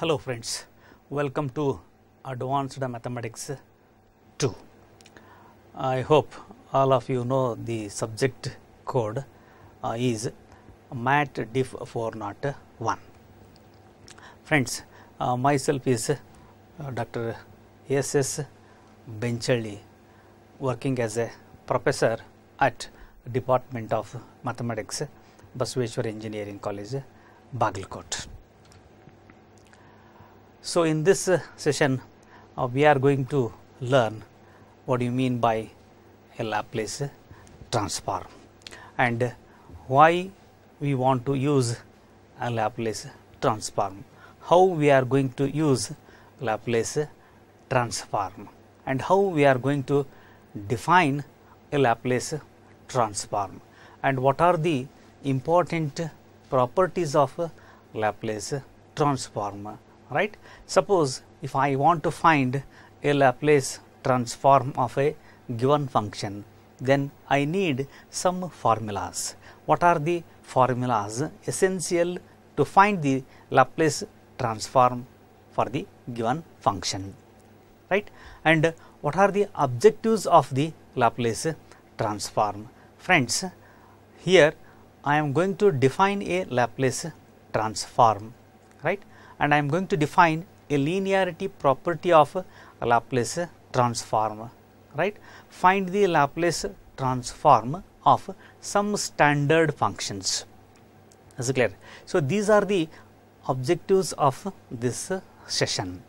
Hello friends, welcome to Advanced Mathematics 2. I hope all of you know the subject code uh, is MAT diff 401. Friends, uh, myself is uh, Dr. S.S. Benchalli working as a professor at Department of Mathematics, Basaveshwar Engineering College, Bagalkot. So, in this uh, session uh, we are going to learn what you mean by a Laplace transform and why we want to use a Laplace transform, how we are going to use Laplace transform and how we are going to define a Laplace transform and what are the important properties of Laplace transform right. Suppose if I want to find a Laplace transform of a given function then I need some formulas. What are the formulas essential to find the Laplace transform for the given function right and what are the objectives of the Laplace transform friends here I am going to define a Laplace transform right and I am going to define a linearity property of Laplace transform right? Find the Laplace transform of some standard functions. Is it clear? So these are the objectives of this session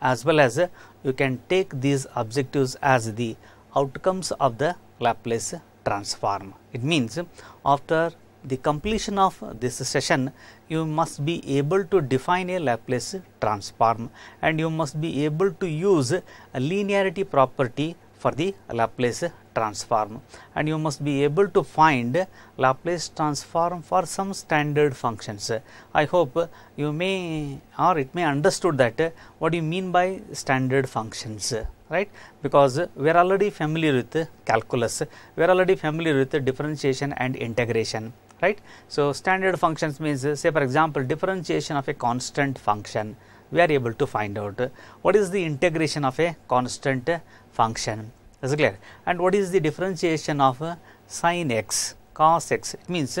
as well as you can take these objectives as the outcomes of the Laplace transform. It means after the completion of this session you must be able to define a Laplace transform and you must be able to use a linearity property for the Laplace transform. And you must be able to find Laplace transform for some standard functions. I hope you may or it may understood that what you mean by standard functions right? Because we are already familiar with calculus, we are already familiar with differentiation and integration right. So, standard functions means say for example, differentiation of a constant function. We are able to find out what is the integration of a constant function. Is it clear? And what is the differentiation of sin x cos x? It means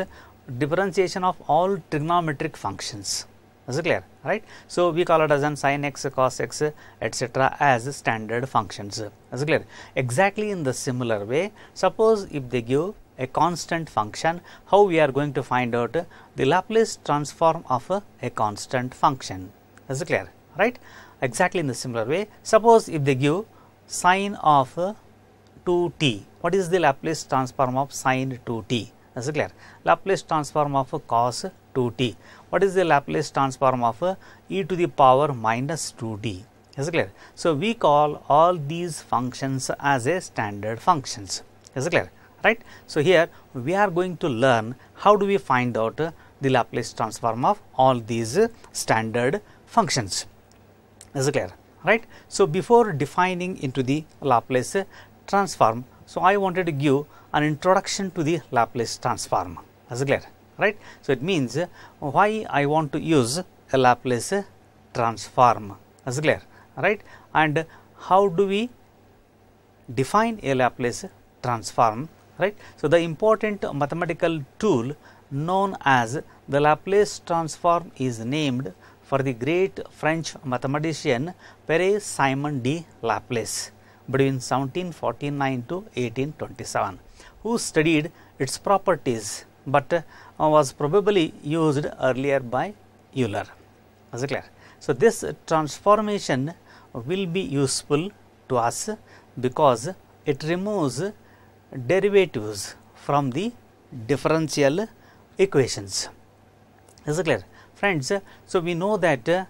differentiation of all trigonometric functions. Is it clear? Right. So, we call it as an sin x cos x etcetera as standard functions. Is it clear? Exactly in the similar way suppose if they give a constant function, how we are going to find out the Laplace transform of a, constant function. Is it clear? Right? Exactly in the similar way. Suppose if they give sine of 2t, what is the Laplace transform of sine 2t? Is it clear? Laplace transform of cos 2t. What is the Laplace transform of e to the power minus 2t? Is it clear? So, we call all these functions as a standard functions. Is it clear? Right. So, here we are going to learn how do we find out the Laplace transform of all these standard functions. Is clear? Right. So, before defining into the Laplace transform, so I wanted to give an introduction to the Laplace transform. Is clear? Right. So, it means why I want to use a Laplace transform. Is clear? Right? And how do we define a Laplace transform right. So, the important mathematical tool known as the Laplace transform is named for the great French mathematician Pierre Simon de Laplace between 1749 to 1827, who studied its properties, but uh, was probably used earlier by Euler. Is it clear? So, this transformation will be useful to us because it removes derivatives from the differential equations. Is it clear? Friends, so we know that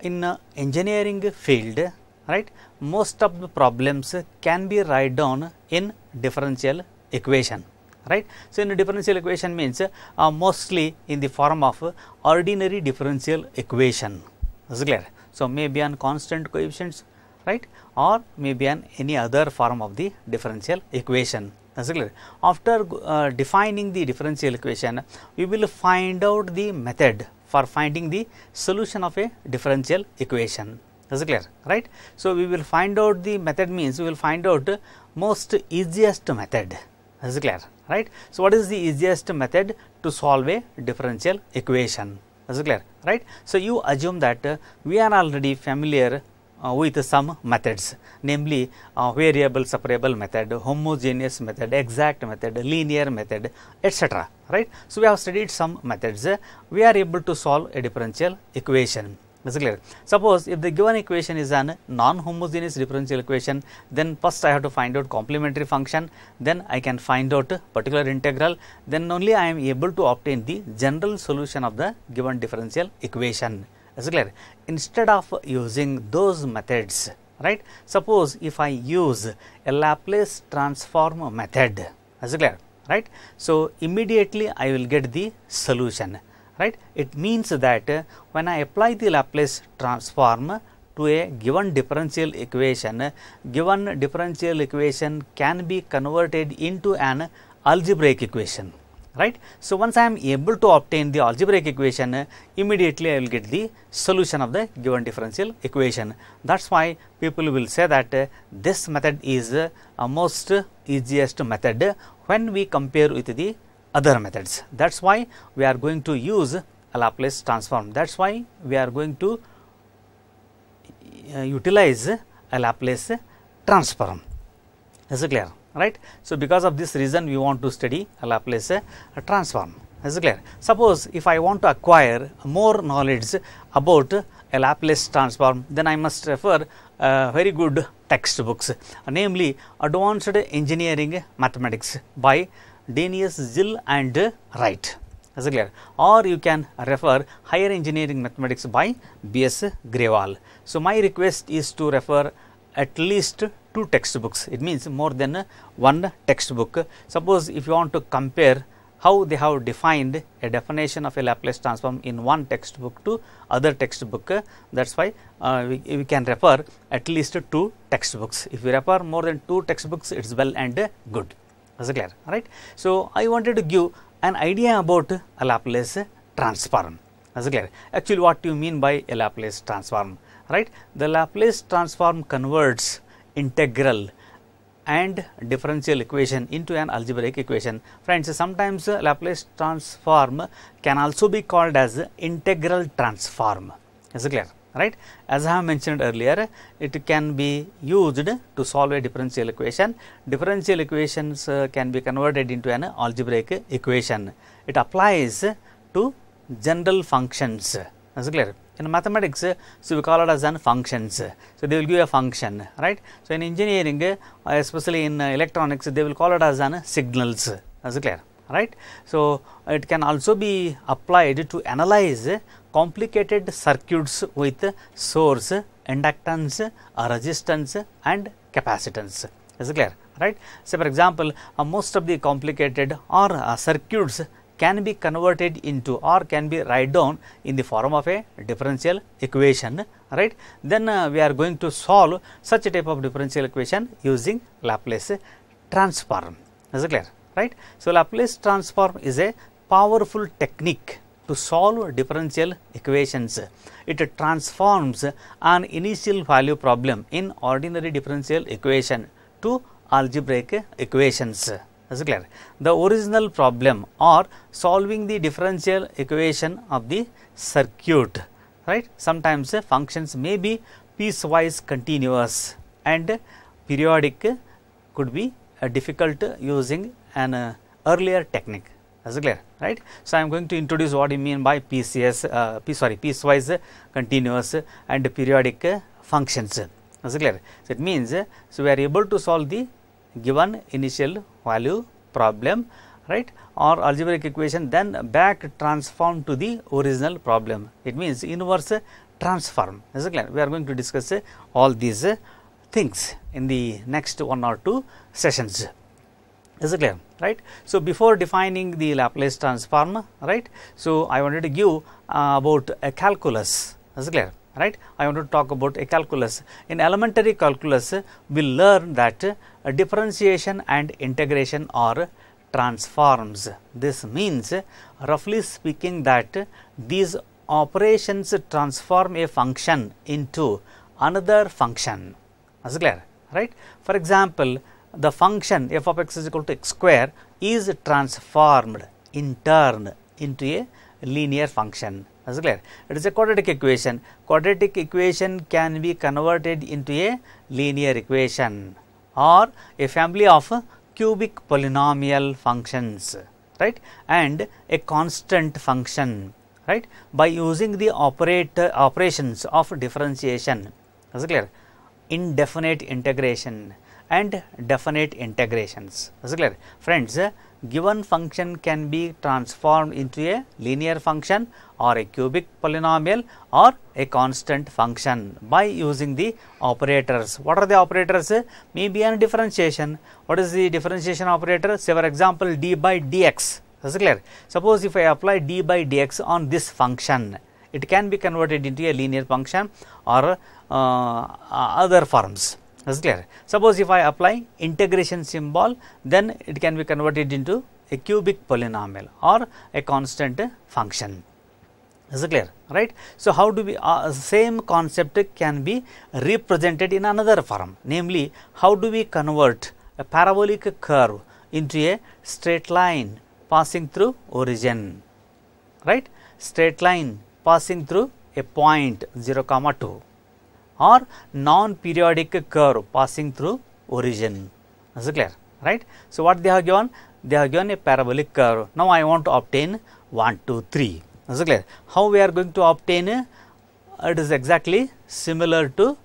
in engineering field, right, most of the problems can be write down in differential equation, right. So, in a differential equation means uh, mostly in the form of ordinary differential equation, is it clear? So, maybe on constant coefficients, right or maybe on any other form of the differential equation. After uh, defining the differential equation, we will find out the method for finding the solution of a differential equation. Is it clear? Right? So, we will find out the method means we will find out most easiest method. Is it clear? Right? So, what is the easiest method to solve a differential equation? Is it clear? Right? So, you assume that we are already familiar uh, with some methods namely uh, variable separable method, homogeneous method, exact method, linear method etc. right. So, we have studied some methods we are able to solve a differential equation is clear. Suppose if the given equation is an non-homogeneous differential equation, then first I have to find out complementary function, then I can find out particular integral, then only I am able to obtain the general solution of the given differential equation. Is clear? Instead of using those methods, right? Suppose if I use a Laplace transform method, is clear? Right? So, immediately I will get the solution right. It means that when I apply the Laplace transform to a given differential equation, given differential equation can be converted into an algebraic equation right. So, once I am able to obtain the algebraic equation immediately I will get the solution of the given differential equation. That is why people will say that uh, this method is uh, most easiest method when we compare with the other methods. That is why we are going to use a Laplace transform. That is why we are going to uh, utilize a Laplace transform. Is it clear? Right. So, because of this reason we want to study Laplace transform. Is clear? Suppose if I want to acquire more knowledge about a Laplace transform, then I must refer uh, very good textbooks, namely Advanced Engineering Mathematics by Dennis, Zill and Wright. Is clear? Or you can refer Higher Engineering Mathematics by B.S. Grewal. So, my request is to refer at least two textbooks. It means more than one textbook. Suppose if you want to compare how they have defined a definition of a Laplace transform in one textbook to other textbook. That is why uh, we, we, can refer at least two textbooks. If we refer more than two textbooks, it is well and good. Is it clear? Right. So, I wanted to give an idea about a Laplace transform. Is it clear? Actually, what do you mean by a Laplace transform? Right. The Laplace transform converts integral and differential equation into an algebraic equation. Friends, sometimes Laplace transform can also be called as integral transform. Is it clear? right. As I have mentioned earlier, it can be used to solve a differential equation. Differential equations uh, can be converted into an algebraic equation. It applies to general functions. Is it clear? In mathematics, so we call it as an functions. So, they will give a function, right. So, in engineering, uh, especially in electronics, they will call it as an signals. Is clear? right. So, it can also be applied to analyze complicated circuits with source, inductance, resistance and capacitance. Is clear? Right. So, for example, uh, most of the complicated or uh, circuits can be converted into or can be write down in the form of a differential equation right then uh, we are going to solve such a type of differential equation using Laplace transform is it clear right. So, Laplace transform is a powerful technique to solve differential equations. It transforms an initial value problem in ordinary differential equation to algebraic equations. Is clear? The original problem or solving the differential equation of the circuit, right? Sometimes functions may be piecewise continuous and periodic could be difficult using an uh, earlier technique it clear right. So, I am going to introduce what you mean by PCS uh, P sorry piecewise continuous and periodic functions it clear. So, it means so we are able to solve the given initial value problem right? Or algebraic equation then back transform to the original problem. It means inverse transform. Is it clear? We are going to discuss all these things in the next one or two sessions. Is it clear? Right. So, before defining the Laplace transform right. So, I wanted to give uh, about a calculus. Is it clear right. I want to talk about a calculus. In elementary calculus we learn that differentiation and integration are transforms. This means roughly speaking that these operations transform a function into another function. Is clear? Right? For example, the function f of x is equal to x square is transformed in turn into a linear function. Is it clear? It is a quadratic equation. Quadratic equation can be converted into a linear equation or a family of cubic polynomial functions right? And a constant function right? By using the operator operations of differentiation. Is it clear? Indefinite integration and definite integrations is clear friends given function can be transformed into a linear function or a cubic polynomial or a constant function by using the operators. What are the operators? Maybe an differentiation. What is the differentiation operator? Say for example, d by dx. Is clear? Suppose if I apply d by dx on this function, it can be converted into a linear function or uh, other forms is clear. Suppose if I apply integration symbol then it can be converted into a cubic polynomial or a constant function is clear right. So, how do we uh, same concept can be represented in another form namely how do we convert a parabolic curve into a straight line passing through origin right straight line passing through a point 0 comma 2 or non-periodic curve passing through origin. Is it clear? Right? So, what they have given? They have given a parabolic curve. Now, I want to obtain 1, 2, 3. Is it clear? How we are going to obtain? It is exactly similar to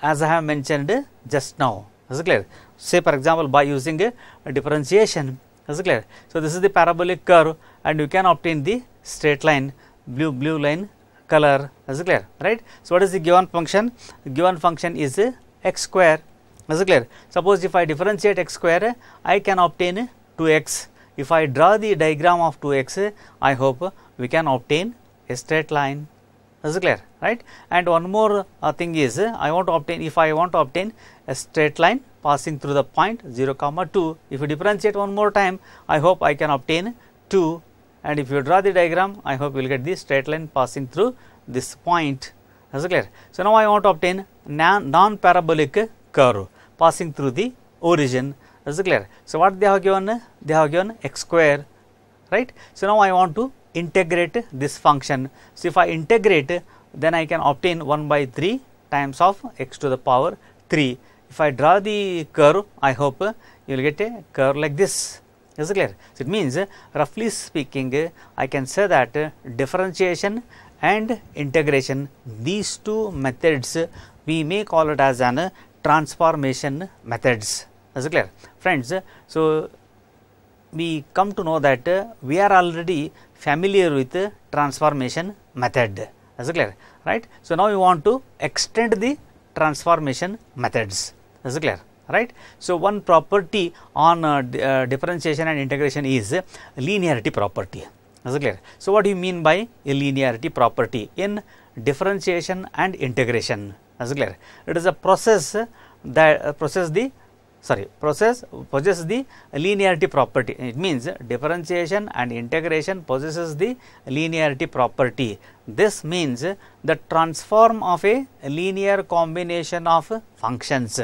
as I have mentioned just now. Is it clear? Say for example, by using a, a differentiation. Is it clear? So, this is the parabolic curve and you can obtain the straight line blue blue line color is clear right. So, what is the given function? Given function is x square is clear. Suppose if I differentiate x square I can obtain 2x. If I draw the diagram of 2x I hope we can obtain a straight line is clear right. And one more uh, thing is I want to obtain if I want to obtain a straight line passing through the point 0 comma 2 if you differentiate one more time I hope I can obtain 2 and if you draw the diagram I hope you will get the straight line passing through this point is it clear. So, now I want to obtain non parabolic curve passing through the origin is it clear. So, what they have given they have given x square right. So, now I want to integrate this function. So, if I integrate then I can obtain 1 by 3 times of x to the power 3. If I draw the curve I hope you will get a curve like this is it clear? So, it means roughly speaking I can say that differentiation and integration these two methods we may call it as an transformation methods. Is it clear? Friends so we come to know that we are already familiar with transformation method. Is it clear? Right? So now we want to extend the transformation methods. Is it clear right. So, one property on uh, uh, differentiation and integration is linearity property is it clear. So, what do you mean by a linearity property in differentiation and integration is it clear. It is a process that uh, process the sorry process possesses the linearity property it means differentiation and integration possesses the linearity property this means the transform of a linear combination of functions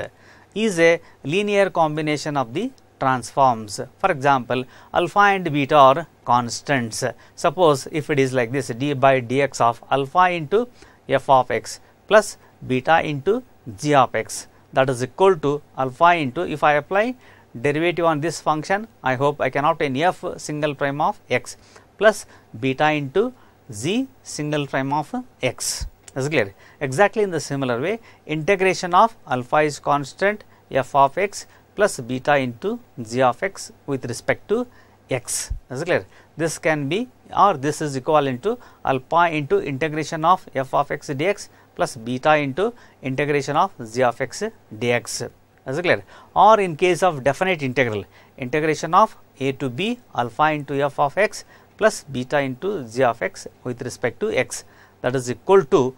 is a linear combination of the transforms. For example, alpha and beta are constants. Suppose if it is like this d by dx of alpha into f of x plus beta into g of x that is equal to alpha into if I apply derivative on this function I hope I can obtain f single prime of x plus beta into z single prime of x is clear. Exactly in the similar way integration of alpha is constant f of x plus beta into g of x with respect to x is clear. This can be or this is equivalent to alpha into integration of f of x dx plus beta into integration of g of x dx is clear or in case of definite integral integration of a to b alpha into f of x plus beta into g of x with respect to x that is equal to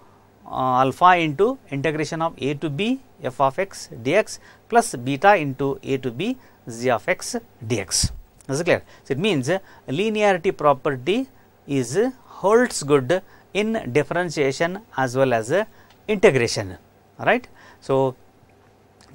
alpha into integration of a to b f of x dx plus beta into a to b z of x dx. Is it clear? So, it means linearity property is holds good in differentiation as well as uh, integration right. So,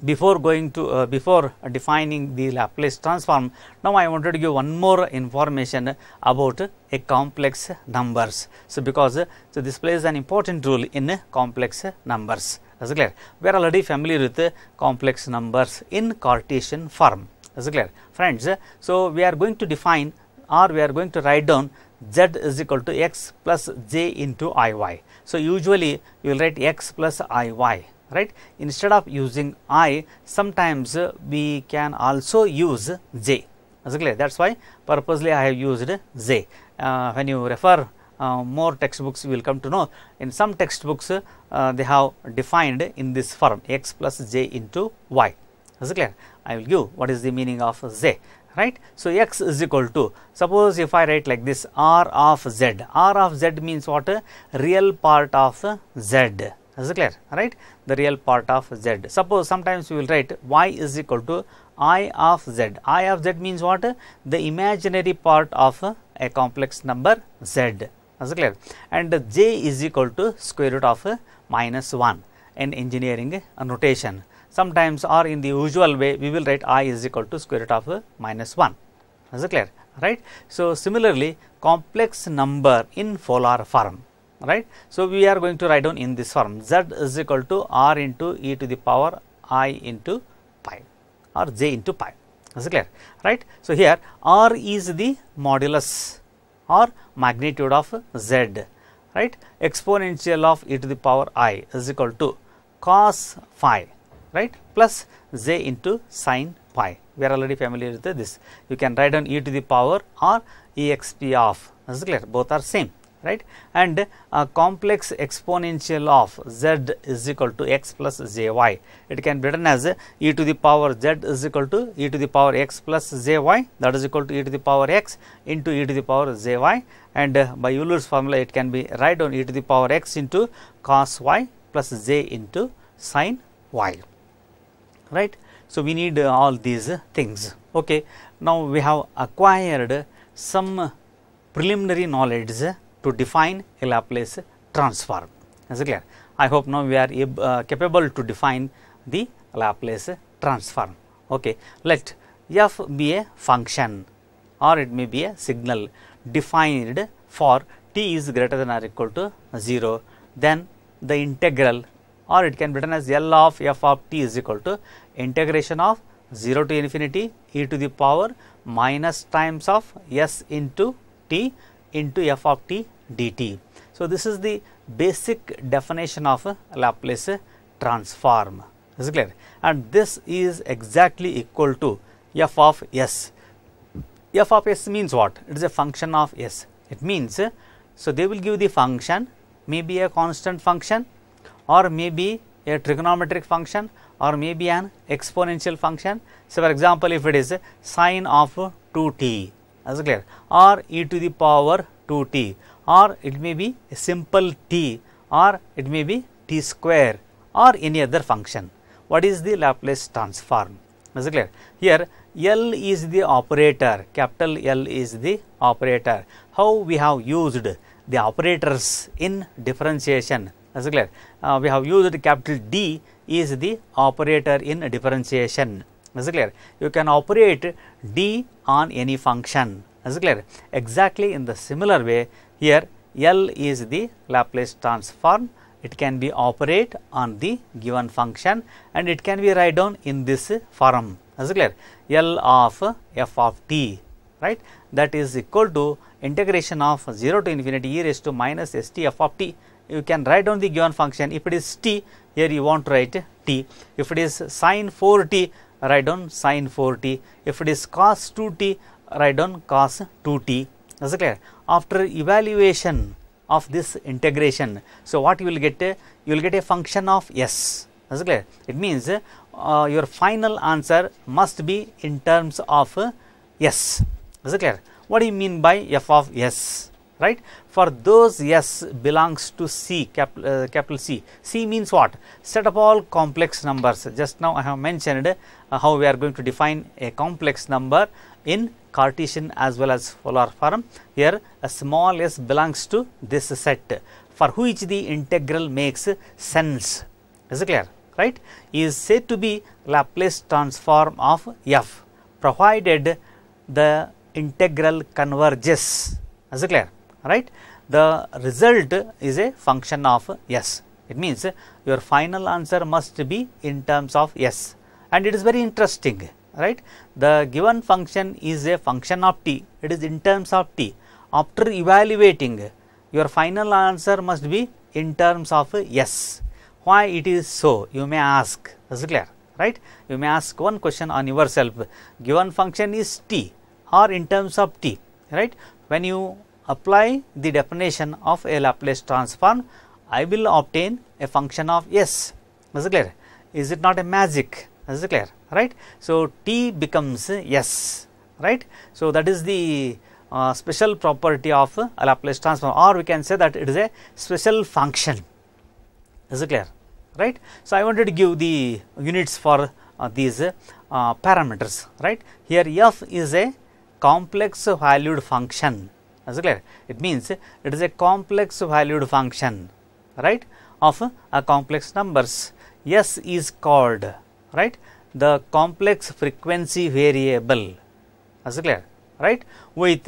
before going to uh, before defining the Laplace transform now I wanted to give one more information about a complex numbers. So, because uh, so this plays an important role in uh, complex numbers is clear we are already familiar with uh, complex numbers in Cartesian form is clear friends. So, we are going to define or we are going to write down z is equal to x plus j into i y. So, usually you will write x plus i y right. Instead of using i, sometimes we can also use j. Is clear? That is why purposely I have used j. Uh, when you refer uh, more textbooks, you will come to know in some textbooks uh, they have defined in this form x plus j into y. Is clear? I will give what is the meaning of j right. So, x is equal to suppose if I write like this r of z, r of z means what real part of z is clear? Right? The real part of z. Suppose sometimes we will write y is equal to i of z, i of z means what? The imaginary part of a complex number z. Is clear? And j is equal to square root of minus 1 in engineering notation. Sometimes or in the usual way we will write i is equal to square root of minus 1 is clear? Right. So, similarly complex number in polar form right. So, we are going to write down in this form. Z is equal to r into e to the power i into pi or j into pi. Is it clear? Right. So, here r is the modulus or magnitude of z. Right? Exponential of e to the power i is equal to cos phi. Right? Plus j into sin pi we are already familiar with this. You can write down e to the power or exp of. Is it clear? Both are same right? And a complex exponential of z is equal to x plus jy. It can be written as e to the power z is equal to e to the power x plus jy. That is equal to e to the power x into e to the power jy. And by Euler's formula it can be write down e to the power x into cos y plus j into sin y. Right. So, we need all these things. Okay. Now, we have acquired some preliminary knowledge to define a Laplace transform. Is it clear? I hope now we are uh, capable to define the Laplace transform. Okay. Let f be a function or it may be a signal defined for t is greater than or equal to 0, then the integral or it can be written as L of f of t is equal to integration of 0 to infinity e to the power minus times of s into t into f of t dt. So, this is the basic definition of Laplace transform is it clear and this is exactly equal to f of s. f of s means what? It is a function of s. It means, so they will give the function maybe a constant function or maybe a trigonometric function or maybe an exponential function. So, for example, if it is sine of 2t as clear or e to the power 2t or it may be a simple t or it may be t square or any other function. What is the Laplace transform? Is it clear? Here L is the operator, capital L is the operator. How we have used the operators in differentiation? Is it clear? Uh, we have used capital D is the operator in differentiation. Is it clear? You can operate D on any function. Is it clear? Exactly in the similar way, here L is the Laplace transform. It can be operate on the given function and it can be write down in this form. Is it clear? L of f of t, right? That is equal to integration of 0 to infinity e raised to minus s t f of t. You can write down the given function. If it is t, here you want to write t. If it is sine 4 t, write down sine 4 t. If it is cos 2 t, write down cos 2 t. Is it clear? after evaluation of this integration. So, what you will get? You will get a function of s. Is it clear? It means uh, your final answer must be in terms of uh, s. Is it clear? What do you mean by f of s? Right? For those s belongs to C, capital, uh, capital C. C means what? Set of all complex numbers. Just now I have mentioned uh, how we are going to define a complex number in Cartesian as well as polar form. Here a small s belongs to this set. for which the integral makes sense. Is it clear? Right? Is said to be Laplace transform of f provided the integral converges. Is it clear? Right? The result is a function of s. It means your final answer must be in terms of s and it is very interesting right. The given function is a function of t, it is in terms of t. After evaluating your final answer must be in terms of s. Why it is so? You may ask, is it clear? Right? You may ask one question on yourself, given function is t or in terms of t, right? When you apply the definition of a Laplace transform, I will obtain a function of s. Is it clear? Is it not a magic? Is it clear? Right? So, t becomes s. Right? So, that is the uh, special property of a Laplace transform or we can say that it is a special function. Is it clear? Right? So, I wanted to give the units for uh, these uh, parameters. Right? Here f is a complex valued function. Is it clear? It means it is a complex valued function. Right? Of a complex numbers. S is called right the complex frequency variable. Is it clear? right with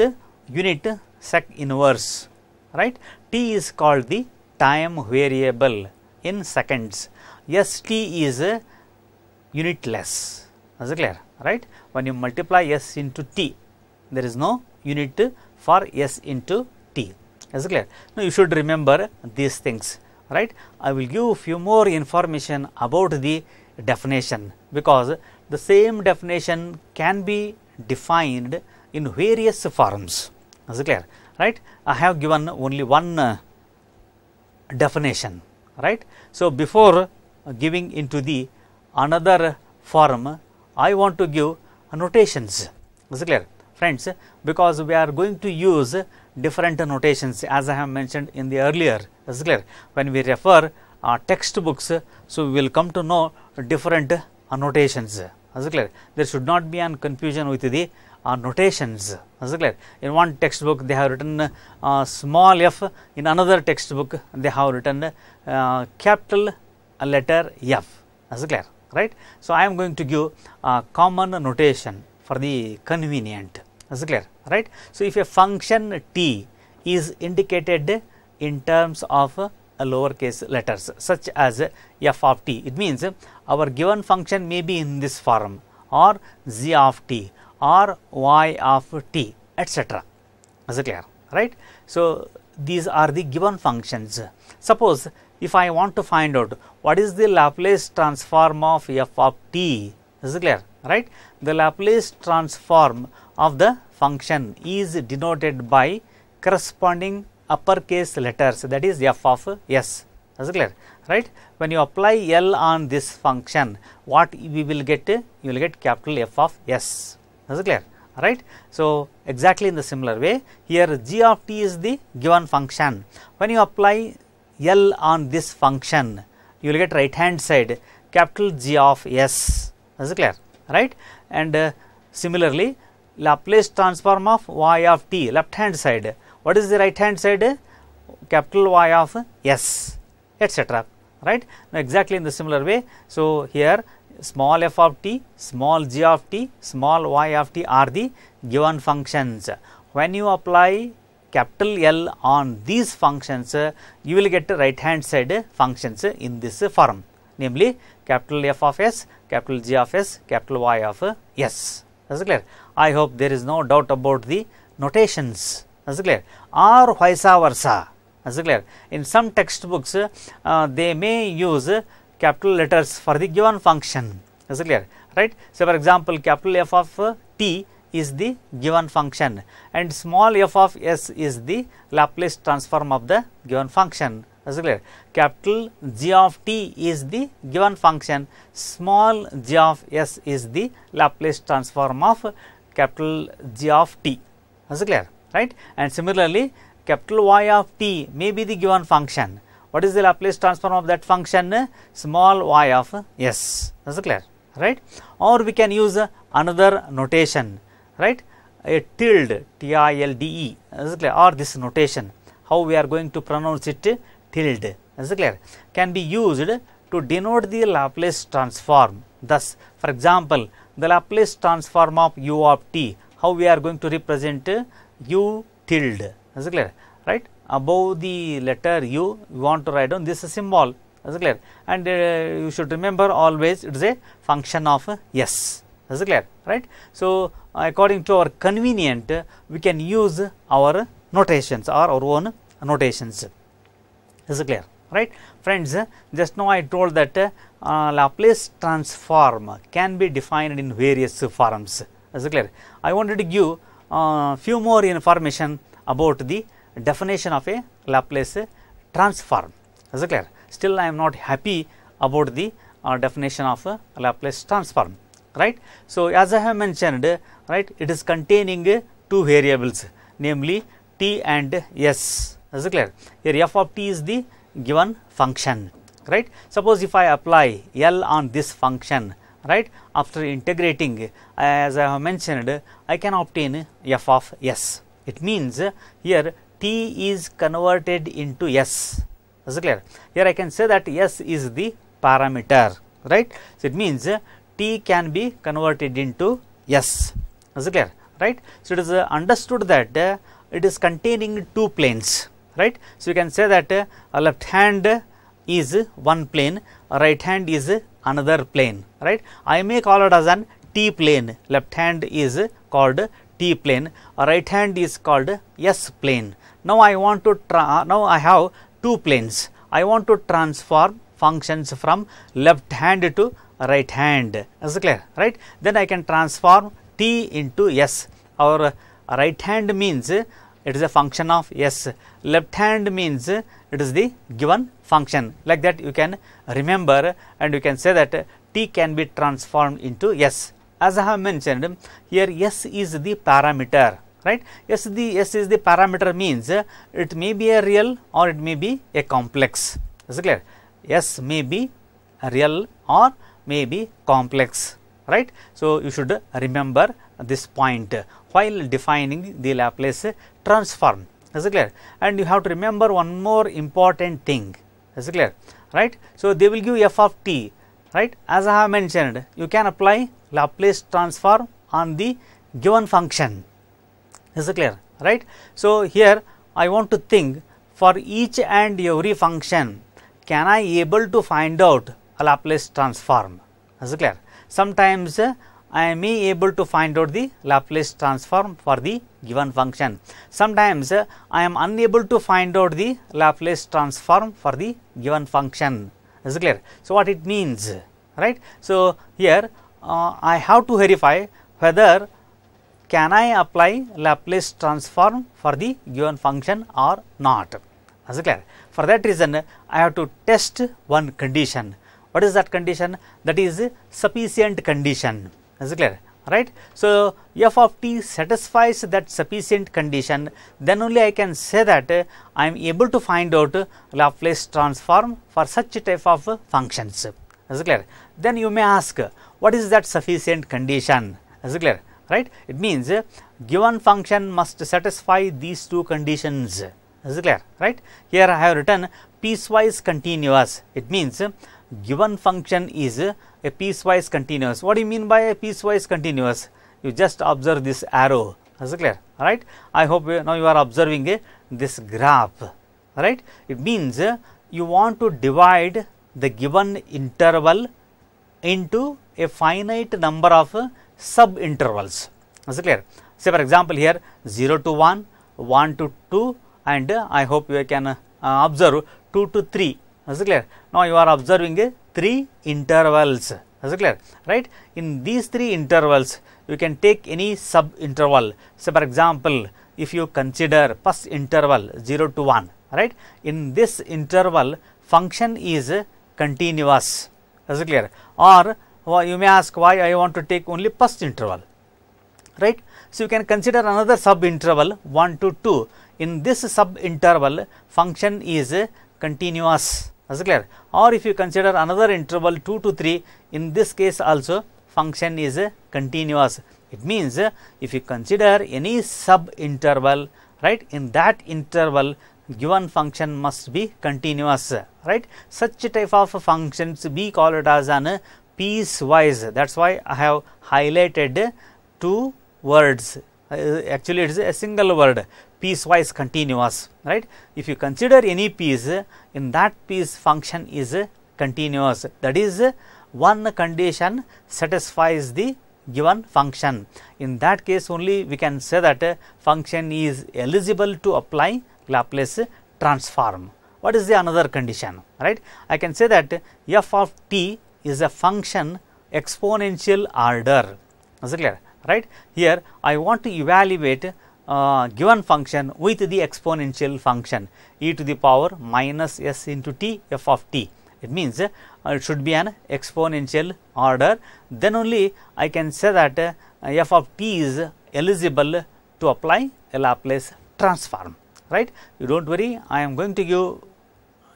unit sec inverse right t is called the time variable in seconds st is unitless is it clear right when you multiply s into t there is no unit for s into t is clear now you should remember these things right i will give few more information about the definition because the same definition can be defined in various forms. Is clear? Right? I have given only one uh, definition. Right? So, before giving into the another form, I want to give notations. Is clear? Friends, because we are going to use different notations as I have mentioned in the earlier. Clear? When we refer uh, textbooks, so we will come to know different notations. Is it clear? There should not be an confusion with the uh, notations is clear in one textbook they have written uh, small f in another textbook they have written uh, capital letter f is clear right so i am going to give a common notation for the convenient is clear right so if a function t is indicated in terms of lowercase letters such as f of t it means our given function may be in this form or z of t or y of t etc. Is it clear? Right. So, these are the given functions. Suppose if I want to find out what is the Laplace transform of f of t, is it clear? Right. The Laplace transform of the function is denoted by corresponding uppercase letters that is f of s. Is clear? Right. When you apply L on this function, what we will get? You will get capital F of s. Is clear? Right. So, exactly in the similar way here g of t is the given function. When you apply L on this function, you will get right hand side capital G of s. Is clear? Right. And uh, similarly, Laplace transform of y of t left hand side. What is the right hand side? Capital Y of s, etc. Right. Now, exactly in the similar way. So, here small f of t, small g of t, small y of t are the given functions. When you apply capital L on these functions, you will get right hand side functions in this form, namely capital F of s, capital G of s, capital Y of s. Is it clear? I hope there is no doubt about the notations. Is it clear? Or vice versa. Is it clear? In some textbooks, uh, they may use capital letters for the given function is it clear right so for example capital f of t is the given function and small f of s is the Laplace transform of the given function is it clear capital g of t is the given function small g of s is the Laplace transform of capital G of t is it clear right and similarly capital Y of t may be the given function what is the Laplace transform of that function? Small y of s. Is it clear? Right? Or we can use another notation, right? A tilde, T I L D E. Is it clear? Or this notation. How we are going to pronounce it? Tilde is clear? Can be used to denote the Laplace transform. Thus for example the Laplace transform of u of t how we are going to represent u tilde is clear? Right? Above the letter u we want to write down this symbol is clear? And uh, you should remember always it is a function of s is clear? Right? So according to our convenient we can use our notations or our own notations is it clear right? Friends just now i told that uh, laplace transform can be defined in various forms. Is it clear. I wanted to give uh, few more information about the definition of a laplace transform. Is it clear. Still i am not happy about the uh, definition of a laplace transform right? So as i have mentioned right it is containing two variables namely t and s is it clear? Here f of t is the given function right? Suppose if i apply l on this function right? After integrating as i have mentioned i can obtain f of s. It means here t is converted into s. Is it clear? Here i can say that s is the parameter right? So it means t can be converted into s. Is it clear? Right? So it is understood that it is containing two planes right? So you can say that uh, left hand is one plane right hand is another plane right? I may call it as an t plane. Left hand is called t plane. Right hand is called s plane. Now i want to now i have two planes. I want to transform functions from left hand to right hand. Is clear? Right? Then i can transform t into s. Our right hand means it is a function of s. Left hand means it is the given function. Like that you can remember and you can say that t can be transformed into s. As i have mentioned here s is the parameter right? S the s is the parameter means it may be a real or it may be a complex. Is it clear? S may be real or may be complex right? So you should remember this point while defining the laplace transform. Is it clear? And you have to remember one more important thing. Is it clear? Right? So they will give f of t. Right? As i have mentioned you can apply laplace transform on the given function. Is it clear? Right? So here i want to think for each and every function can i able to find out a laplace transform? Is it clear? Sometimes uh, I may able to find out the Laplace transform for the given function. Sometimes uh, I am unable to find out the Laplace transform for the given function. Is clear? So, what it means, right? So, here uh, I have to verify whether can I apply Laplace transform for the given function or not. Is clear? For that reason, I have to test one condition. What is that condition? That is sufficient condition is clear right. So, f of t satisfies that sufficient condition then only I can say that uh, I am able to find out Laplace transform for such type of functions is clear. Then you may ask what is that sufficient condition is clear right. It means uh, given function must satisfy these two conditions is clear right. Here I have written piecewise continuous it means uh, given function is a piecewise continuous. What do you mean by a piecewise continuous? You just observe this arrow, is it clear? Right? I hope now you are observing a, this graph, right? It means uh, you want to divide the given interval into a finite number of uh, sub intervals. Is it clear? Say for example, here 0 to 1, 1 to 2 and uh, I hope you can uh, observe 2 to 3 is it clear? Now you are observing a three intervals. Is it clear? Right? In these three intervals you can take any sub interval so for example if you consider first interval 0 to 1 right? In this interval function is continuous. Is it clear? Or you may ask why I want to take only first interval? Right. So, you can consider another sub interval 1 to 2 in this sub interval function is continuous is clear or if you consider another interval 2 to 3 in this case also function is continuous it means if you consider any sub interval right in that interval given function must be continuous, right. Such type of functions we call it as an piecewise. That is why I have highlighted two words. Uh, actually, it is a single word piecewise continuous, right. If you consider any piece, in that piece function is continuous. That is one condition satisfies the given function. In that case only we can say that function is eligible to apply Laplace transform. What is the another condition? Right? I can say that f of t is a function exponential order. Is it clear? Right? Here I want to evaluate uh, given function with the exponential function e to the power minus s into t f of t. It means uh, it should be an exponential order. Then only I can say that uh, f of t is eligible to apply a Laplace transform right. You do not worry, I am going to give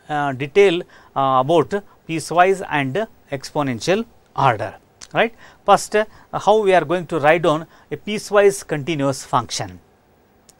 uh, detail uh, about piecewise and exponential order right. First uh, how we are going to write down a piecewise continuous function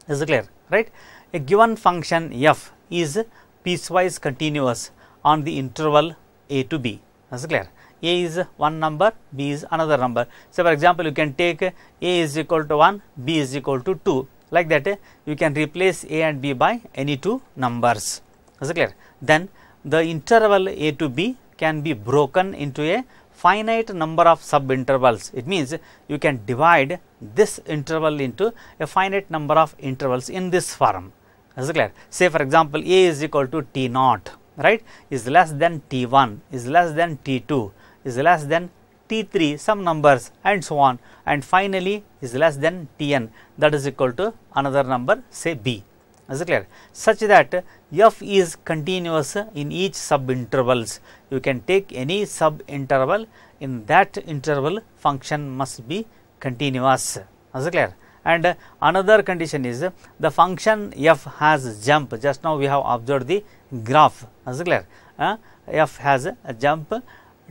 is clear right. A given function f is piecewise continuous on the interval a to b is clear. A is one number, B is another number. So, for example, you can take A is equal to 1, B is equal to 2 like that you can replace a and b by any two numbers is clear then the interval a to b can be broken into a finite number of sub intervals it means you can divide this interval into a finite number of intervals in this form. Is clear? Say for example a is equal to t naught right? Is less than t1 is less than t2 is less than T3 some numbers and so on. And finally is less than Tn that is equal to another number say B is it clear? Such that f is continuous in each sub intervals you can take any sub interval in that interval function must be continuous. Is it clear? And another condition is the function f has jump. Just now we have observed the graph. Is it clear? Uh, f has a jump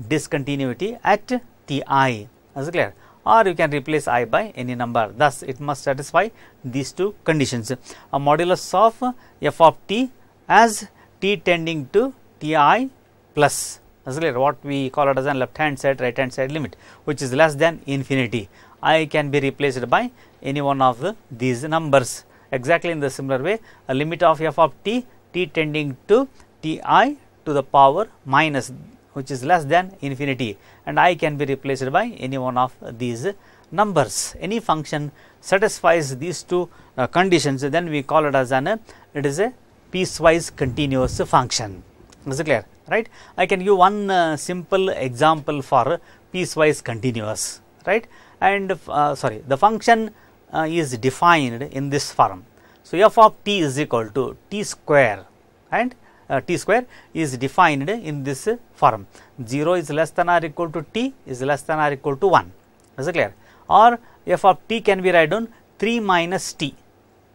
discontinuity at T i. Is it clear or you can replace i by any number. Thus it must satisfy these two conditions. A modulus of f of t as t tending to T i plus. Clear. What we call it as a left hand side right hand side limit which is less than infinity. I can be replaced by any one of the, these numbers. Exactly in the similar way a limit of f of t t tending to T i to the power minus which is less than infinity and i can be replaced by any one of these numbers. Any function satisfies these two uh, conditions then we call it as an it is a piecewise continuous function is it clear right. I can give one uh, simple example for piecewise continuous right and uh, sorry the function uh, is defined in this form. So, f of t is equal to t square and uh, t square is defined in this form. 0 is less than or equal to t is less than or equal to 1 is it clear? Or f of t can be written 3 minus t.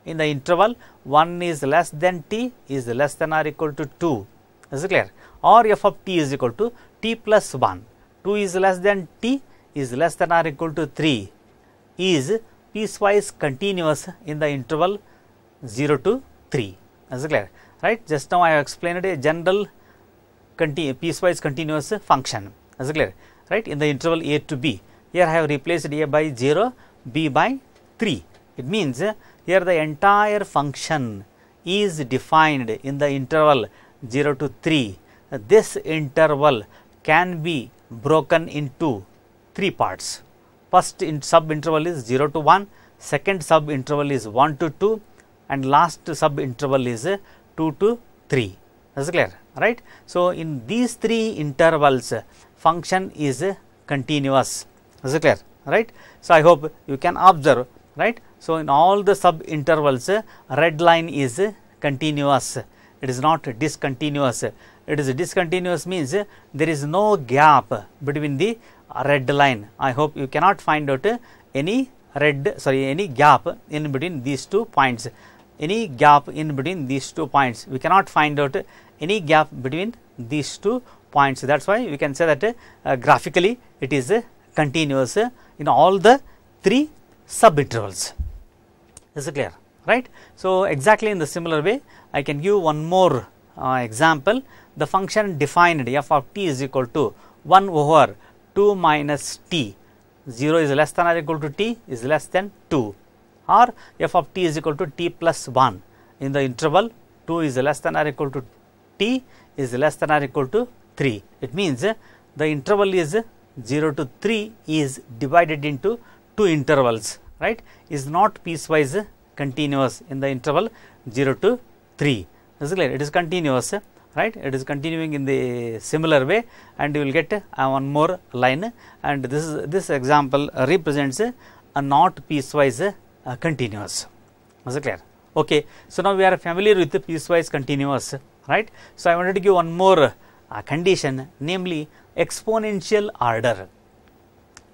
In the interval 1 is less than t is less than or equal to 2 is it clear? Or f of t is equal to t plus 1 2 is less than t is less than or equal to 3 is piecewise continuous in the interval 0 to 3 is it clear right. Just now I have explained a general continu piecewise continuous function is clear right in the interval a to b. Here I have replaced a by 0, b by 3. It means here the entire function is defined in the interval 0 to 3. This interval can be broken into three parts. First in sub interval is 0 to 1, second sub interval is 1 to 2 and last sub interval is 2 to 3 is clear? Right. So, in these three intervals function is continuous. Is clear? Right. So, I hope you can observe. Right. So, in all the sub intervals red line is continuous. It is not discontinuous. It is discontinuous means there is no gap between the red line. I hope you cannot find out any red sorry any gap in between these two points any gap in between these two points. We cannot find out any gap between these two points. That is why we can say that uh, graphically it is uh, continuous in all the three sub intervals. Is it clear? right. So, exactly in the similar way I can give one more uh, example the function defined f of t is equal to 1 over 2 minus t 0 is less than or equal to t is less than 2 or f of t is equal to t plus 1 in the interval 2 is less than or equal to t is less than or equal to 3. It means the interval is 0 to 3 is divided into two intervals right? Is not piecewise continuous in the interval 0 to 3 is clear? It is continuous right? It is continuing in the similar way. And you will get uh, one more line. And this is this example represents a not piecewise uh, continuous. Is it clear? Okay. So now we are familiar with the piecewise continuous right? So i wanted to give one more uh, condition namely exponential order.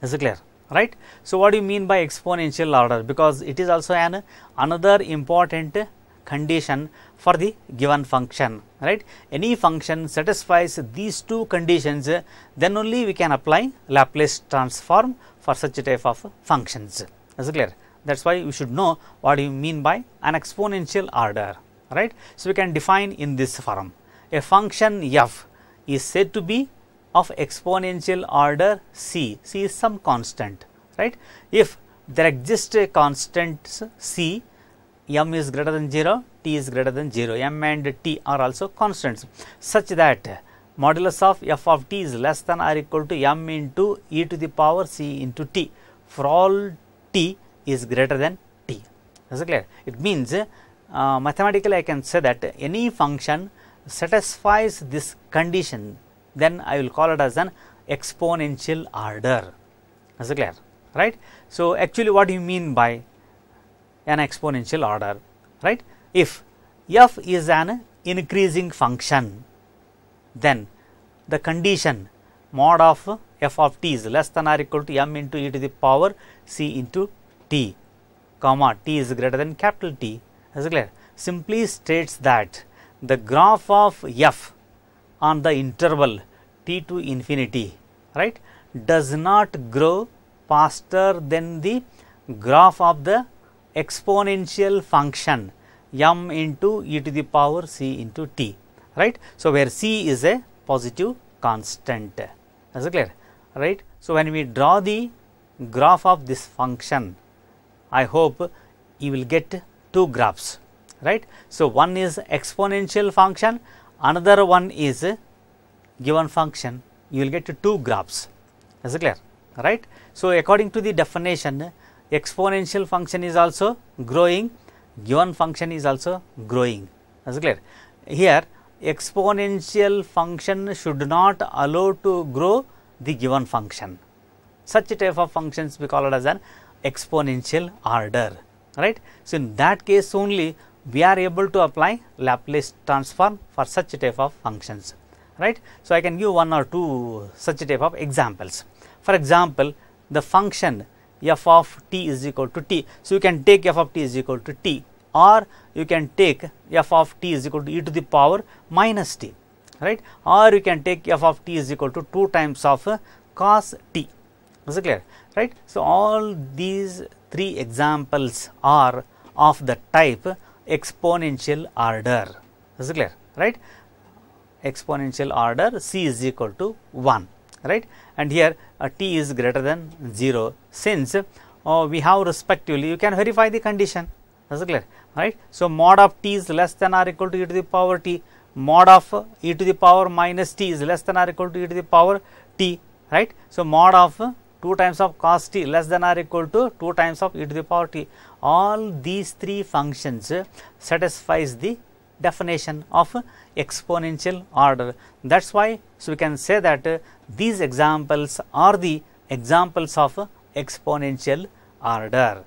Is it clear? Right? So what do you mean by exponential order? Because it is also an another important condition for the given function right? Any function satisfies these two conditions then only we can apply laplace transform for such a type of functions. Is it clear that is why we should know what you mean by an exponential order right? So we can define in this form. A function f is said to be of exponential order c. C is some constant right? If there exists a constant c m is greater than 0, t is greater than 0, m and t are also constants such that modulus of f of t is less than or equal to m into e to the power c into t. For all t is greater than t. Is it clear? It means uh, mathematically I can say that any function satisfies this condition then I will call it as an exponential order. Is it clear? Right. So, actually what do you mean by an exponential order right. If f is an increasing function then the condition mod of f of t is less than or equal to m into e to the power c into t comma t is greater than capital T is clear simply states that the graph of f on the interval t to infinity right does not grow faster than the graph of the exponential function m into e to the power c into t right. So, where c is a positive constant is it clear right. So, when we draw the graph of this function I hope you will get two graphs right. So, one is exponential function another one is given function you will get two graphs is it clear right. So, according to the definition exponential function is also growing, given function is also growing. That's clear. Here exponential function should not allow to grow the given function. Such a type of functions we call it as an exponential order, right. So, in that case only we are able to apply Laplace transform for such type of functions, right. So, I can give one or two such type of examples. For example, the function f of t is equal to t. So, you can take f of t is equal to t or you can take f of t is equal to e to the power minus t right or you can take f of t is equal to 2 times of cos t is it clear? Right. So, all these three examples are of the type exponential order. Is it clear? Right? Exponential order c is equal to 1 right? And here uh, t is greater than 0 since uh, we have respectively you can verify the condition. Is clear? Right. So, mod of t is less than or equal to e to the power t. Mod of e to the power minus t is less than or equal to e to the power t. Right. So, mod of 2 times of cos t less than or equal to 2 times of e to the power t all these three functions satisfies the definition of exponential order. That is why, so we can say that these examples are the examples of exponential order.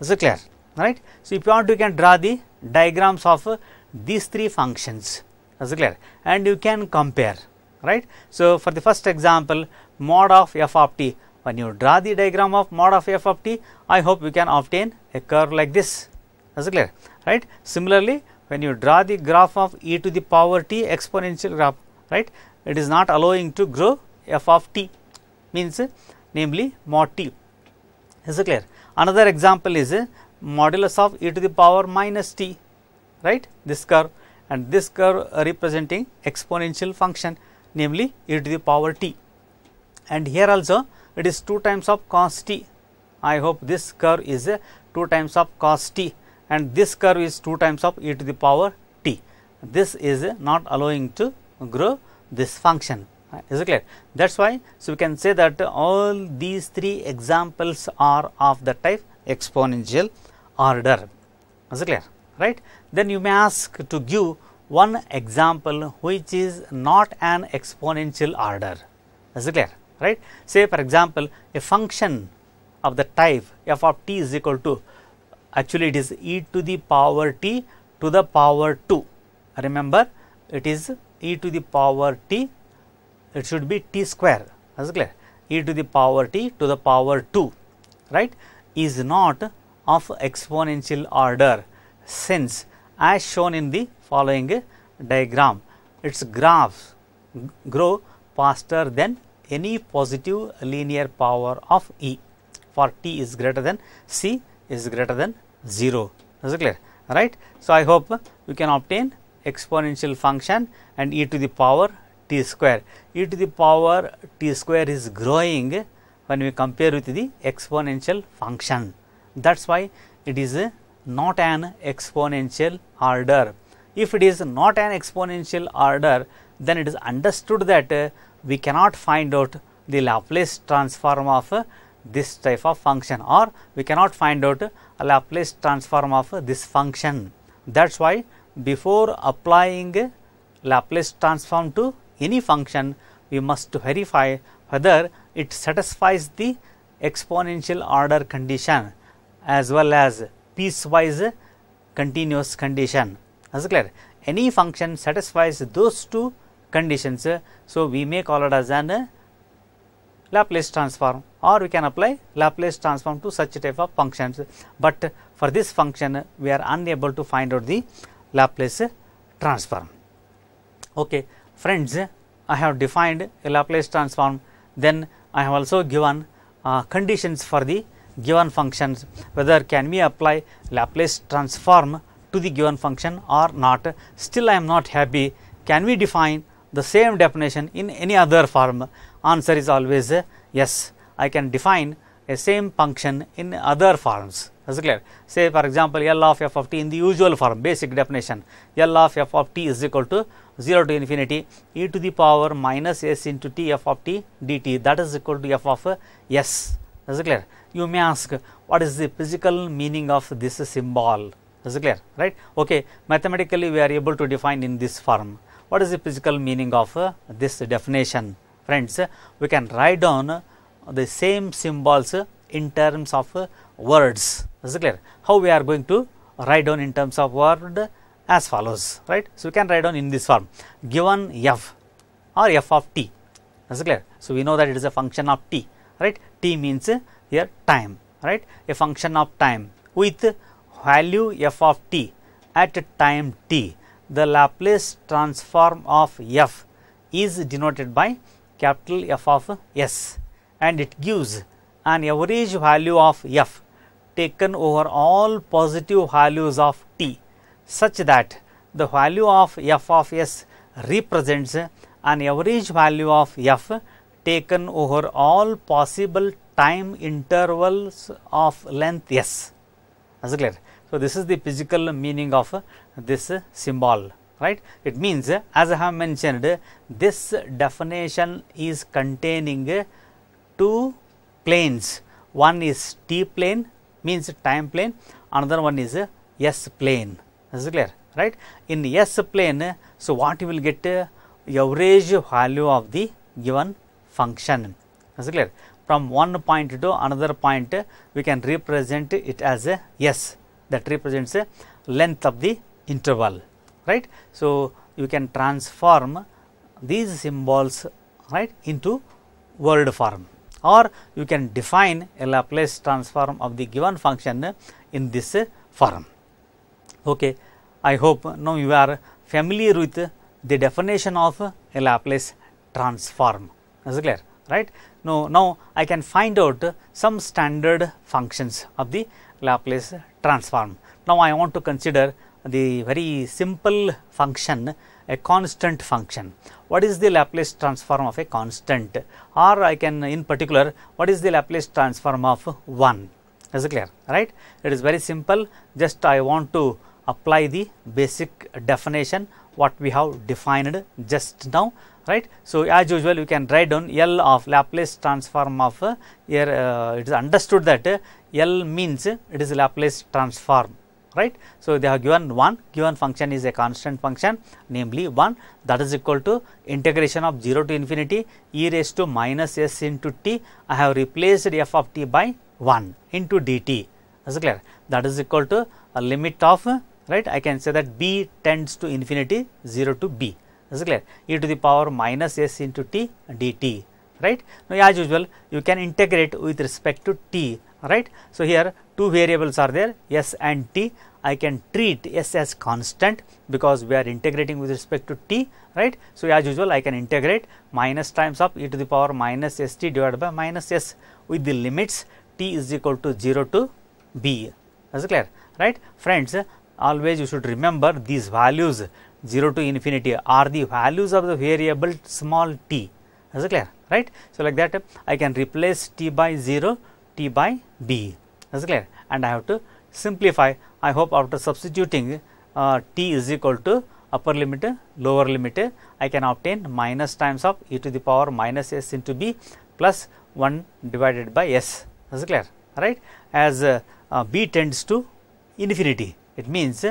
Is it clear? Right. So, if you want you can draw the diagrams of these three functions. Is clear? And you can compare. Right. So, for the first example mod of f of t when you draw the diagram of mod of f of t I hope you can obtain a curve like this. Is it clear? Right. Similarly, when you draw the graph of e to the power t exponential graph right? It is not allowing to grow f of t. Means namely mod t. Is it clear? Another example is a modulus of e to the power minus t. Right? This curve. And this curve representing exponential function namely e to the power t. And here also it is 2 times of cos t. I hope this curve is 2 times of cos t and this curve is 2 times of e to the power t. This is not allowing to grow this function. Is it clear? That is why so we can say that all these three examples are of the type exponential order. Is it clear? Right? Then you may ask to give one example which is not an exponential order. Is it clear right? Say for example a function of the type f of t is equal to actually it is e to the power t to the power 2 remember it is e to the power t it should be t square. Is clear. E to the power t to the power 2 right? Is not of exponential order since as shown in the following diagram its graphs grow faster than any positive linear power of e. For t is greater than c is greater than 0 is it clear? Right? So i hope you can obtain exponential function and e to the power t square. E to the power t square is growing when we compare with the exponential function. That's why it is not an exponential order. If it is not an exponential order then it is understood that we cannot find out the Laplace transform of this type of function or we cannot find out a Laplace transform of this function. That is why before applying Laplace transform to any function, we must verify whether it satisfies the exponential order condition as well as piecewise continuous condition. Is it clear? Any function satisfies those two conditions, so we may call it as an Laplace transform or we can apply Laplace transform to such type of functions, but for this function we are unable to find out the Laplace transform. Okay. Friends, I have defined a Laplace transform, then I have also given uh, conditions for the given functions, whether can we apply Laplace transform to the given function or not. Still I am not happy, can we define the same definition in any other form? Answer is always yes, I can define a same function in other forms. Is clear? Say for example L of f of t in the usual form basic definition. L of f of t is equal to 0 to infinity e to the power minus s into t f of t dt. That is equal to f of s. Is clear? You may ask what is the physical meaning of this symbol? Is clear? Right? Okay. Mathematically we are able to define in this form what is the physical meaning of uh, this definition? Friends we can write down uh, the same symbols uh, in terms of uh, words. Is it clear? How we are going to write down in terms of word as follows right? So we can write down in this form. Given f or f of t. Is it clear? So we know that it is a function of t right? T means here time right? A function of time with value f of t at time t the laplace transform of f is denoted by capital F of s and it gives an average value of f taken over all positive values of t such that the value of f of s represents an average value of f taken over all possible time intervals of length s. Is clear? So, this is the physical meaning of this symbol right. It means as I have mentioned this definition is containing two planes. One is t plane means time plane. Another one is s plane is it clear? Right? In s plane so what you will get? Average value of the given function. Is it clear? From one point to another point we can represent it as a s. That represents a length of the interval right. So, you can transform these symbols right into word form or you can define a Laplace transform of the given function in this form. Okay. I hope now you are familiar with the definition of a Laplace transform is it clear right. Now, now I can find out some standard functions of the Laplace transform. Now, I want to consider the very simple function a constant function. What is the Laplace transform of a constant or I can in particular what is the Laplace transform of 1 is it clear right. It is very simple just I want to apply the basic definition what we have defined just now right. So, as usual you can write down L of Laplace transform of here uh, it is understood that L means it is Laplace transform right. So, they have given one given function is a constant function namely 1 that is equal to integration of 0 to infinity e raised to minus s into t. I have replaced f of t by 1 into dt. Is clear? That is equal to a limit of right? I can say that b tends to infinity 0 to b. Is clear? e to the power minus s into t dt right. Now, as usual you can integrate with respect to t right. So, here two variables are there s and t I can treat s as constant because we are integrating with respect to t right. So, as usual I can integrate minus times of e to the power minus s t divided by minus s with the limits t is equal to 0 to b is clear right. Friends always you should remember these values 0 to infinity are the values of the variable small t is clear right. So, like that I can replace t by 0 t by b. Is clear? And I have to simplify. I hope after substituting uh, t is equal to upper limit lower limit I can obtain minus times of e to the power minus s into b plus 1 divided by s. Is clear? Right? As uh, uh, b tends to infinity. It means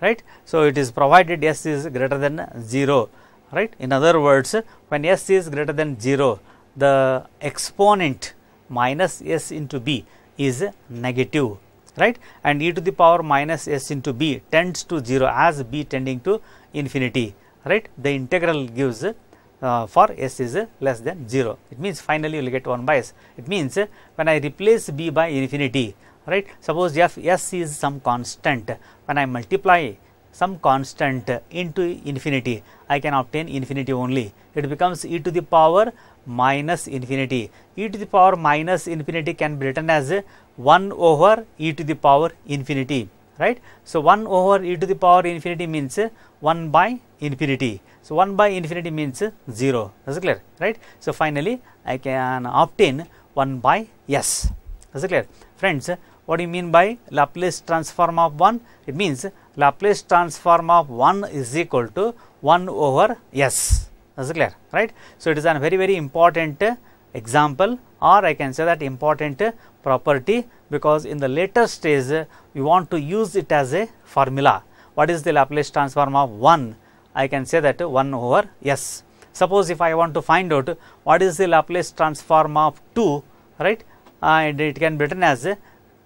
right. So, it is provided s is greater than 0 right? In other words when s is greater than 0 the exponent minus s into b is negative right? And e to the power minus s into b tends to 0 as b tending to infinity right? The integral gives uh, for s is less than 0 it means finally you will get 1 by s. It means when I replace b by infinity right? Suppose f s is some constant when I multiply some constant into infinity I can obtain infinity only. It becomes e to the power minus infinity. E to the power minus infinity can be written as 1 over e to the power infinity right. So, 1 over e to the power infinity means 1 by infinity. So, 1 by infinity means 0 is it clear? Right. So, finally, I can obtain 1 by s. Is it clear? Friends what do you mean by Laplace transform of 1 it means Laplace transform of 1 is equal to 1 over s is clear right. So, it is a very very important example or I can say that important property because in the later stage we want to use it as a formula. What is the Laplace transform of 1? I can say that 1 over s. Suppose if I want to find out what is the Laplace transform of 2 right and it can be written as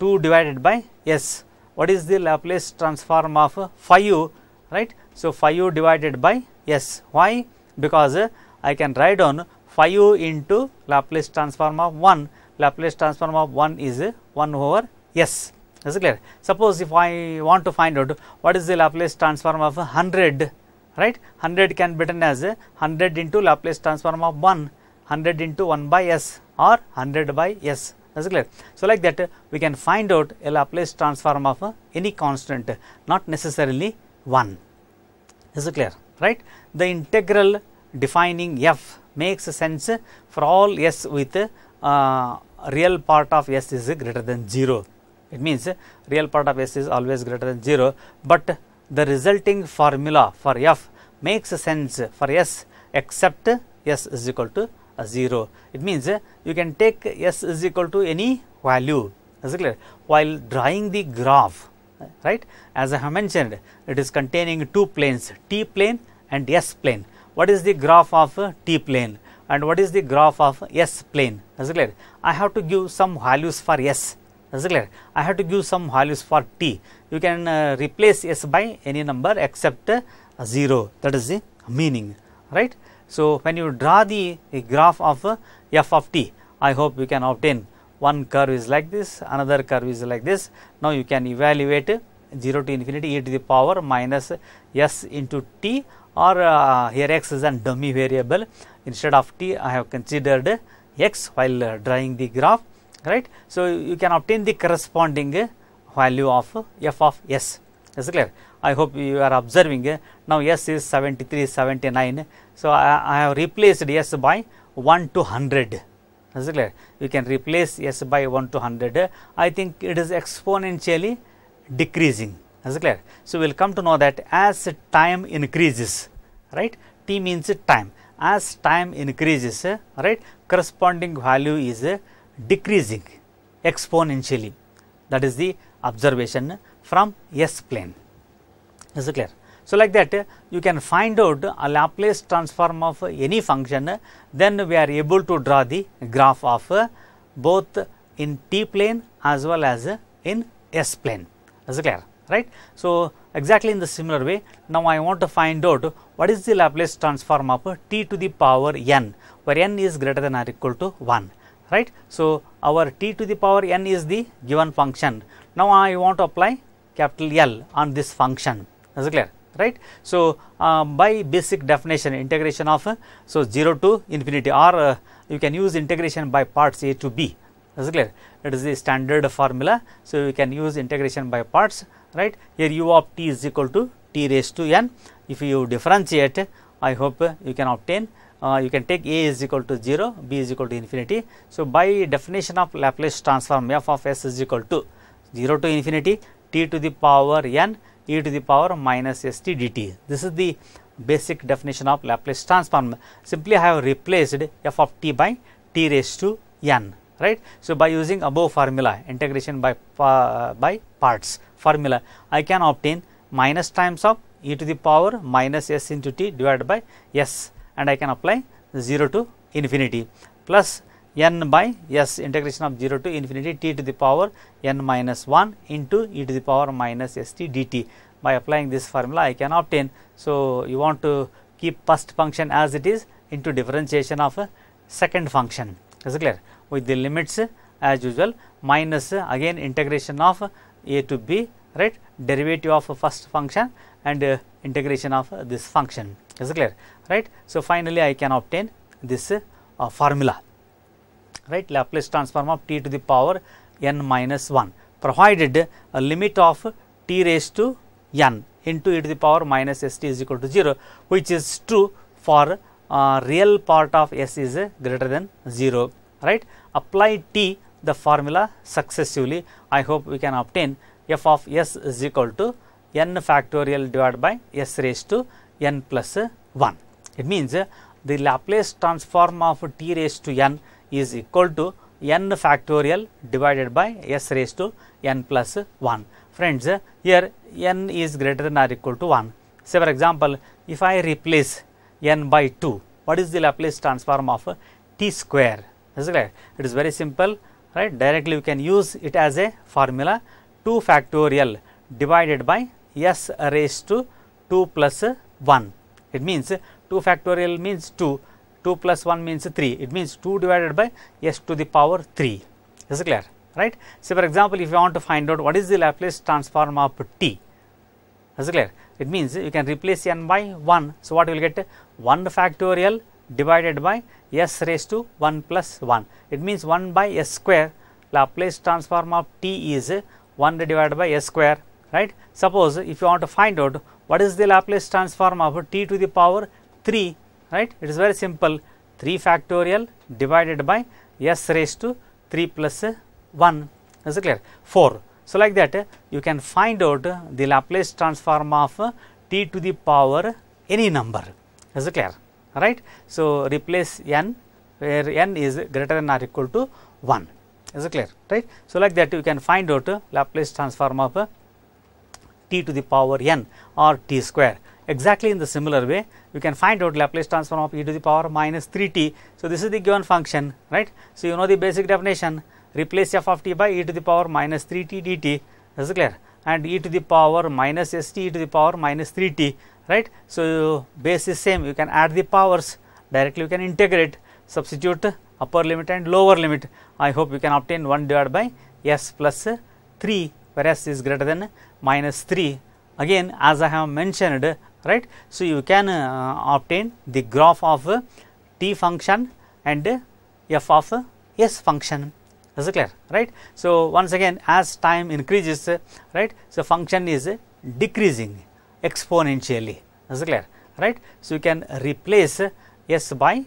2 divided by s. What is the Laplace transform of phi u, right. So, phi u divided by s. Why? Because I can write down 5 into Laplace transform of 1 Laplace transform of 1 is 1 over s. Is it clear. Suppose if I want to find out what is the Laplace transform of 100 right? 100 can be written as 100 into Laplace transform of 1 100 into 1 by s or 100 by s. Is it clear. So, like that we can find out a Laplace transform of any constant not necessarily 1 is it clear right. The integral defining f makes sense for all s with uh, real part of s is greater than 0. It means real part of s is always greater than 0, but the resulting formula for f makes sense for s except s is equal to 0. It means you can take s is equal to any value is clear while drawing the graph right as I have mentioned it is containing two planes t plane and s plane. What is the graph of t plane and what is the graph of s plane it clear. I have to give some values for s it clear. I have to give some values for t. You can uh, replace s by any number except uh, 0 that is the meaning right. So, when you draw the, the graph of uh, f of t I hope you can obtain one curve is like this another curve is like this. Now, you can evaluate 0 to infinity e to the power minus s into t or uh, here x is a dummy variable instead of t I have considered x while uh, drawing the graph right. So, you can obtain the corresponding uh, value of uh, f of s is clear. I hope you are observing uh, now s is 73 79. So, I, I have replaced s by 1 to 100 is clear. You can replace s by 1 to 100 I think it is exponentially decreasing is clear. So, we will come to know that as time increases right t means time as time increases right corresponding value is decreasing exponentially that is the observation from S plane is it clear. So, like that you can find out a Laplace transform of any function then we are able to draw the graph of uh, both in t plane as well as in S plane is it clear right. So, exactly in the similar way now I want to find out what is the Laplace transform of t to the power n where n is greater than or equal to 1 right. So, our t to the power n is the given function. Now, I want to apply capital L on this function is it clear right. So, uh, by basic definition integration of uh, so 0 to infinity or uh, you can use integration by parts a to b is clear it is the standard formula. So, you can use integration by parts right here u of t is equal to t raised to n if you differentiate I hope you can obtain uh, you can take a is equal to 0 b is equal to infinity. So, by definition of Laplace transform f of s is equal to 0 to infinity t to the power n e to the power minus s t dt. This is the basic definition of Laplace transform. Simply I have replaced f of t by t raised to n right. So, by using above formula integration by uh, by parts formula I can obtain minus times of e to the power minus s into t divided by s and I can apply 0 to infinity plus n by s integration of 0 to infinity t to the power n minus 1 into e to the power minus s t dt. By applying this formula I can obtain. So, you want to keep first function as it is into differentiation of a second function is clear with the limits as usual minus again integration of a to b right derivative of first function and uh, integration of this function is clear right. So, finally, I can obtain this uh, formula right Laplace transform of t to the power n minus 1 provided a limit of t raised to n into e to the power minus s t is equal to 0 which is true for uh, real part of s is greater than 0 right. Apply t the formula successively I hope we can obtain f of s is equal to n factorial divided by s raised to n plus 1. It means the Laplace transform of t raised to n is equal to n factorial divided by s raised to n plus 1. Friends, here n is greater than or equal to 1. Say for example, if I replace n by 2, what is the Laplace transform of t square? Is it It is very simple, right? Directly you can use it as a formula 2 factorial divided by s raised to 2 plus 1. It means 2 factorial means 2, 2 plus 1 means 3. It means 2 divided by s to the power 3. Is it clear? Right. So, for example, if you want to find out what is the Laplace transform of t, is it clear? It means you can replace n by 1. So, what you will get 1 factorial divided by s raised to 1 plus 1. It means 1 by s square Laplace transform of t is 1 divided by s square right. Suppose if you want to find out what is the Laplace transform of t to the power 3 right it is very simple 3 factorial divided by s raised to 3 plus 1 is it clear 4. So, like that you can find out the Laplace transform of t to the power any number is it clear right. So, replace n where n is greater than or equal to 1 is it clear right. So, like that you can find out Laplace transform of t to the power n or t square. Exactly in the similar way, you can find out Laplace transform of e to the power minus 3 t. So, this is the given function, right. So, you know the basic definition, replace f of t by e to the power minus 3 t dt, is clear, and e to the power minus s t e to the power minus 3 t, right. So, base is same, you can add the powers, directly you can integrate, substitute upper limit and lower limit. I hope you can obtain 1 divided by s plus 3 where s is greater than minus 3 again as I have mentioned right. So, you can uh, obtain the graph of uh, t function and uh, f of s function. Is clear? Right? So once again as time increases right? So function is decreasing exponentially. Is clear? Right? So you can replace s by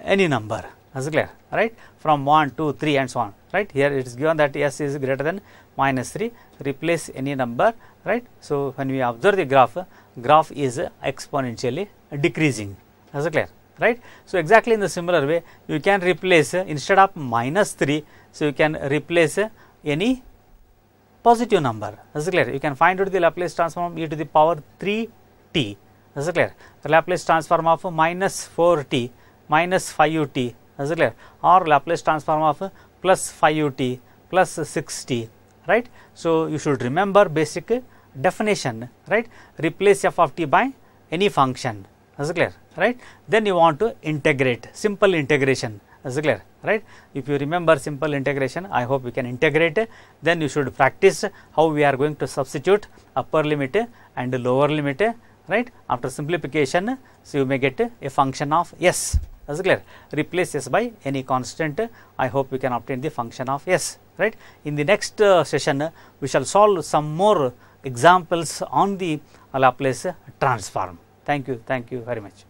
any number. Is clear? Right? From 1 2 3 and so on. Right? Here it is given that s is greater than minus 3 replace any number. Right? So when we observe the graph graph is exponentially decreasing. Is it clear? Right? So exactly in the similar way you can replace instead of minus 3 so you can replace any positive number. Is it clear? You can find out the laplace transform e to the power 3 t. Is it clear? The laplace transform of minus 4 t minus 5ut is it clear? Or laplace transform of plus 5ut plus 6 t. Right? So you should remember basic definition right? Replace f of t by any function. Is clear? Right? Then you want to integrate. Simple integration. Is clear? Right? If you remember simple integration i hope you can integrate. Then you should practice how we are going to substitute upper limit and lower limit right? After simplification so you may get a function of s. Is clear? Replace s by any constant. I hope we can obtain the function of s right? In the next uh, session we shall solve some more examples on the laplace transform. Thank you thank you very much